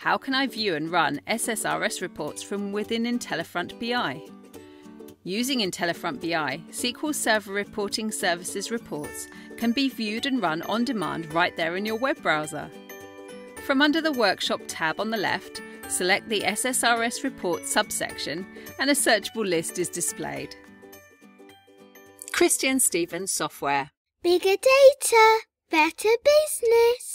How can I view and run SSRS reports from within IntelliFront BI? Using IntelliFront BI, SQL Server Reporting Services reports can be viewed and run on demand right there in your web browser. From under the Workshop tab on the left, select the SSRS Report subsection and a searchable list is displayed. ChristianSteven Software Bigger data, better business.